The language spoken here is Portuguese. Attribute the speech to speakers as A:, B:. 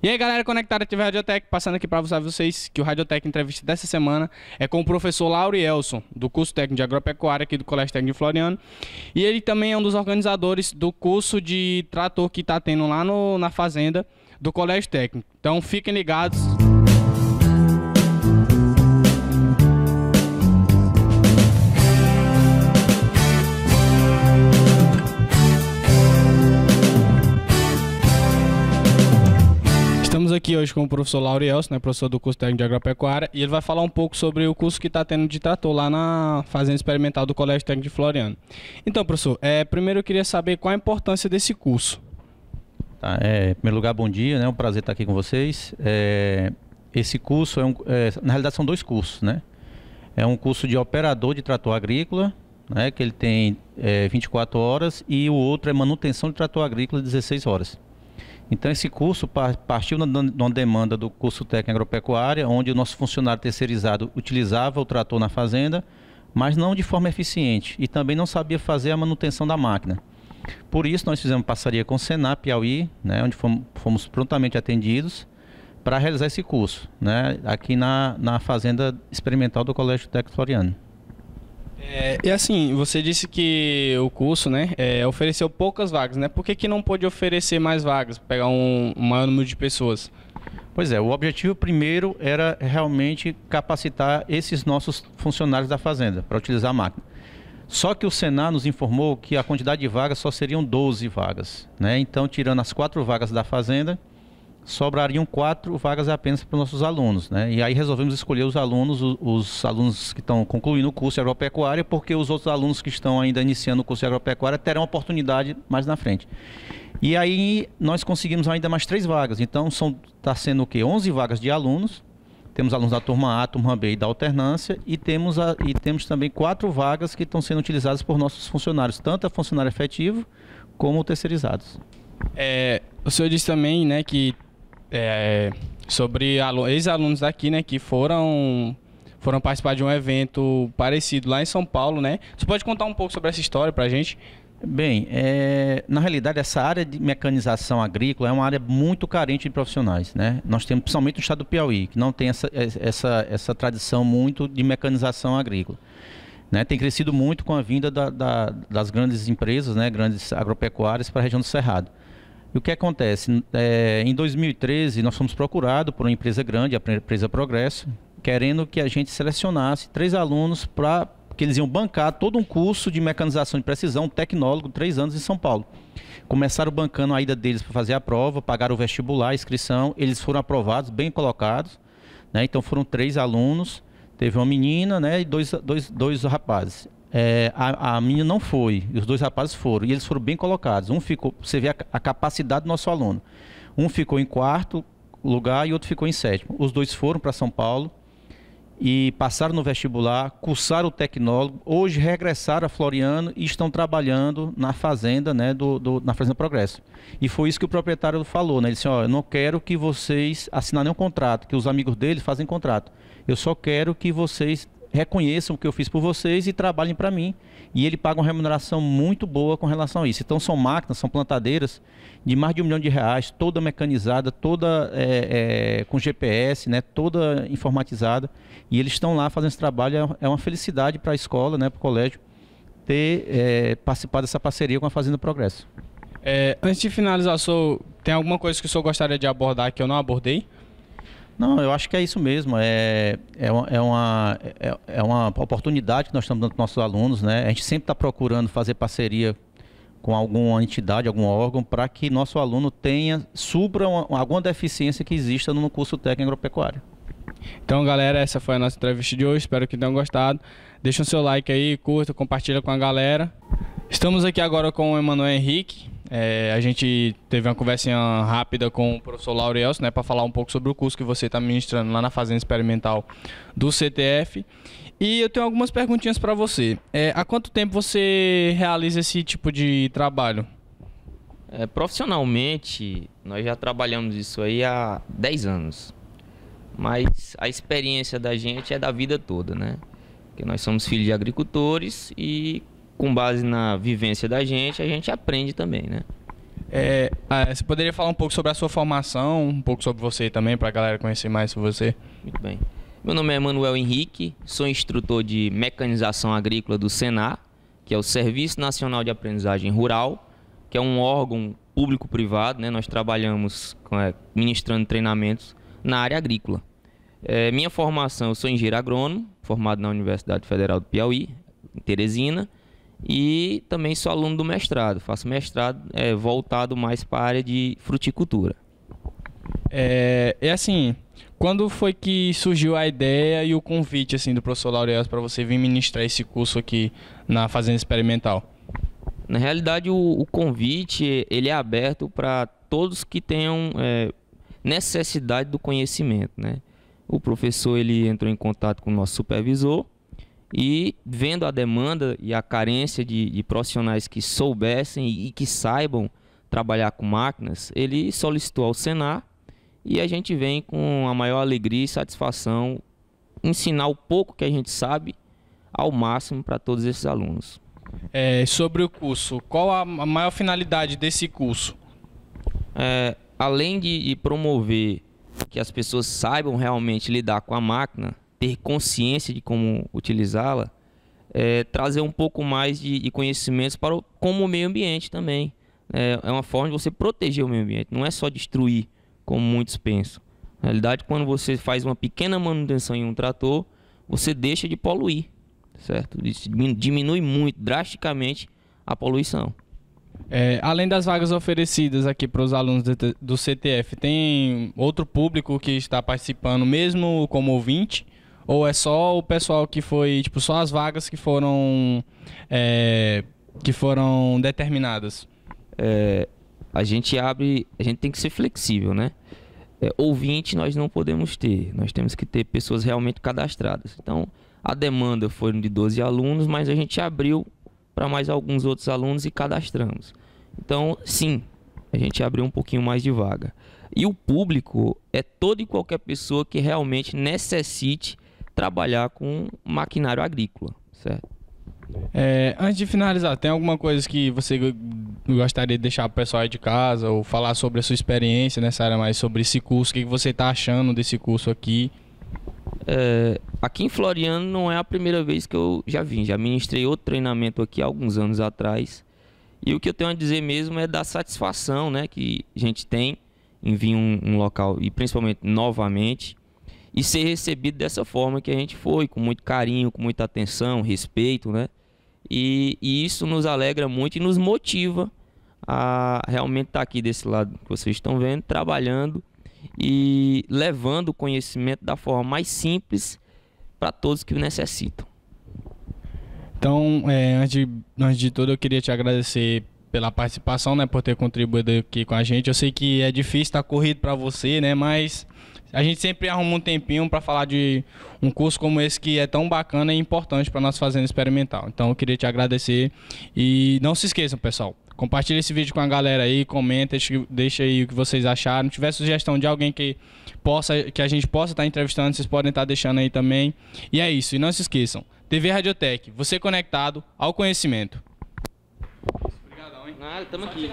A: E aí, galera conectada tive Radiotech, passando aqui para avisar vocês que o Radiotech entrevista dessa semana é com o professor Lauri Elson, do curso técnico de agropecuária aqui do Colégio Técnico de Floriano. E ele também é um dos organizadores do curso de trator que está tendo lá no, na fazenda do Colégio Técnico. Então fiquem ligados. Aqui hoje com o professor Laurielson, né, professor do curso técnico de agropecuária, e ele vai falar um pouco sobre o curso que está tendo de trator lá na Fazenda Experimental do Colégio Técnico de Floriano. Então, professor, é, primeiro eu queria saber qual a importância desse curso.
B: Tá, é, em primeiro lugar, bom dia, né, um prazer estar aqui com vocês. É, esse curso, é, um, é na realidade são dois cursos, né? É um curso de operador de trator agrícola, né, que ele tem 24 é, horas, e o outro é manutenção de trator agrícola, 16 horas. Então esse curso partiu de uma demanda do curso técnico agropecuária, onde o nosso funcionário terceirizado utilizava o trator na fazenda, mas não de forma eficiente e também não sabia fazer a manutenção da máquina. Por isso nós fizemos parceria com o Senap Piauí, né, onde fomos, fomos prontamente atendidos para realizar esse curso, né, aqui na, na fazenda experimental do Colégio Técnico Floriano.
A: É, e assim, você disse que o curso, né, é, ofereceu poucas vagas, né? Por que, que não pôde oferecer mais vagas, pegar um, um maior número de pessoas?
B: Pois é, o objetivo primeiro era realmente capacitar esses nossos funcionários da fazenda para utilizar a máquina. Só que o Senado nos informou que a quantidade de vagas só seriam 12 vagas, né? Então, tirando as quatro vagas da fazenda, sobrariam quatro vagas apenas para os nossos alunos. Né? E aí resolvemos escolher os alunos, os, os alunos que estão concluindo o curso de agropecuária, porque os outros alunos que estão ainda iniciando o curso de agropecuária terão oportunidade mais na frente. E aí nós conseguimos ainda mais três vagas. Então está sendo o quê? 11 vagas de alunos. Temos alunos da turma A, turma B e da alternância e temos, a, e temos também quatro vagas que estão sendo utilizadas por nossos funcionários, tanto a funcionário efetivo como terceirizados.
A: É, o senhor disse também né, que é, sobre ex-alunos daqui, né, que foram foram participar de um evento parecido lá em São Paulo, né? Você pode contar um pouco sobre essa história para a gente?
B: Bem, é, na realidade essa área de mecanização agrícola é uma área muito carente de profissionais, né? Nós temos principalmente no estado do Piauí, que não tem essa, essa, essa tradição muito de mecanização agrícola. Né? Tem crescido muito com a vinda da, da, das grandes empresas, né? grandes agropecuárias para a região do Cerrado. E o que acontece? É, em 2013, nós fomos procurados por uma empresa grande, a empresa Progresso, querendo que a gente selecionasse três alunos para que eles iam bancar todo um curso de mecanização de precisão, tecnólogo, três anos em São Paulo. Começaram bancando a ida deles para fazer a prova, pagaram o vestibular, a inscrição, eles foram aprovados, bem colocados. Né? Então foram três alunos, teve uma menina né, e dois, dois, dois rapazes. É, a, a menina não foi, os dois rapazes foram, e eles foram bem colocados. Um ficou, você vê a, a capacidade do nosso aluno. Um ficou em quarto lugar e outro ficou em sétimo. Os dois foram para São Paulo e passaram no vestibular, cursaram o tecnólogo, hoje regressaram a Floriano e estão trabalhando na fazenda, né, do, do, na Fazenda Progresso. E foi isso que o proprietário falou, né? Ele disse, ó, eu não quero que vocês assinem um contrato, que os amigos dele fazem contrato. Eu só quero que vocês reconheçam o que eu fiz por vocês e trabalhem para mim. E ele paga uma remuneração muito boa com relação a isso. Então são máquinas, são plantadeiras de mais de um milhão de reais, toda mecanizada, toda é, é, com GPS, né, toda informatizada. E eles estão lá fazendo esse trabalho. É uma felicidade para a escola, né, para o colégio, ter é, participado dessa parceria com a Fazenda Progresso.
A: É, antes de finalizar, senhor, tem alguma coisa que o senhor gostaria de abordar que eu não abordei?
B: Não, eu acho que é isso mesmo. É, é, uma, é, uma, é, é uma oportunidade que nós estamos dando para nossos alunos. Né? A gente sempre está procurando fazer parceria com alguma entidade, algum órgão, para que nosso aluno tenha, supra uma, alguma deficiência que exista no curso técnico agropecuário.
A: Então, galera, essa foi a nossa entrevista de hoje. Espero que tenham gostado. Deixa o seu like aí, curta, compartilha com a galera. Estamos aqui agora com o Emanuel Henrique. É, a gente teve uma conversinha rápida com o professor Laurielso, né, para falar um pouco sobre o curso que você está ministrando lá na Fazenda Experimental do CTF. E eu tenho algumas perguntinhas para você. É, há quanto tempo você realiza esse tipo de trabalho?
C: É, profissionalmente, nós já trabalhamos isso aí há 10 anos. Mas a experiência da gente é da vida toda, né? Porque nós somos filhos de agricultores e com base na vivência da gente, a gente aprende também, né?
A: É, ah, você poderia falar um pouco sobre a sua formação, um pouco sobre você também, para a galera conhecer mais sobre você?
C: Muito bem. Meu nome é Manuel Henrique, sou instrutor de mecanização agrícola do Senar, que é o Serviço Nacional de Aprendizagem Rural, que é um órgão público-privado, né? Nós trabalhamos é, ministrando treinamentos na área agrícola. É, minha formação, eu sou engenheiro agrônomo, formado na Universidade Federal do Piauí, em Teresina, e também sou aluno do mestrado. Faço mestrado é, voltado mais para a área de fruticultura.
A: É, é assim, quando foi que surgiu a ideia e o convite assim do professor Laureus para você vir ministrar esse curso aqui na Fazenda Experimental?
C: Na realidade, o, o convite ele é aberto para todos que tenham é, necessidade do conhecimento, né? O professor ele entrou em contato com o nosso supervisor e vendo a demanda e a carência de, de profissionais que soubessem e, e que saibam trabalhar com máquinas, ele solicitou ao Senar e a gente vem com a maior alegria e satisfação ensinar o pouco que a gente sabe ao máximo para todos esses alunos.
A: É, sobre o curso, qual a maior finalidade desse curso?
C: É, além de, de promover que as pessoas saibam realmente lidar com a máquina, ter consciência de como utilizá-la, é, trazer um pouco mais de, de conhecimentos para o, como o meio ambiente também. É, é uma forma de você proteger o meio ambiente, não é só destruir, como muitos pensam. Na realidade, quando você faz uma pequena manutenção em um trator, você deixa de poluir, certo? Diminui muito, drasticamente, a poluição.
A: É, além das vagas oferecidas aqui para os alunos do CTF, tem outro público que está participando, mesmo como ouvinte? Ou é só o pessoal que foi, tipo, só as vagas que foram, é, que foram determinadas?
C: É, a gente abre, a gente tem que ser flexível, né? É, ouvinte nós não podemos ter, nós temos que ter pessoas realmente cadastradas. Então, a demanda foi de 12 alunos, mas a gente abriu para mais alguns outros alunos e cadastramos. Então, sim, a gente abriu um pouquinho mais de vaga. E o público é toda e qualquer pessoa que realmente necessite trabalhar com maquinário agrícola, certo?
A: É, antes de finalizar, tem alguma coisa que você gostaria de deixar para o pessoal aí de casa ou falar sobre a sua experiência nessa área mais sobre esse curso? O que você está achando desse curso aqui?
C: É, aqui em Floriano não é a primeira vez que eu já vim, já ministrei outro treinamento aqui há alguns anos atrás. E o que eu tenho a dizer mesmo é da satisfação né, que a gente tem em vir um, um local e principalmente novamente e ser recebido dessa forma que a gente foi, com muito carinho, com muita atenção, respeito, né? E, e isso nos alegra muito e nos motiva a realmente estar aqui desse lado que vocês estão vendo, trabalhando e levando o conhecimento da forma mais simples para todos que necessitam.
A: Então, é, antes, de, antes de tudo, eu queria te agradecer pela participação, né, por ter contribuído aqui com a gente. Eu sei que é difícil estar corrido para você, né, mas a gente sempre arruma um tempinho para falar de um curso como esse que é tão bacana e importante para nós fazendo experimental. Então eu queria te agradecer e não se esqueçam, pessoal. Compartilhe esse vídeo com a galera aí, comenta, deixa aí o que vocês acharam. Se tiver sugestão de alguém que possa que a gente possa estar entrevistando, vocês podem estar deixando aí também. E é isso, e não se esqueçam. TV Radiotech, você conectado ao conhecimento.
C: Obrigadão, hein? Nada, estamos aqui.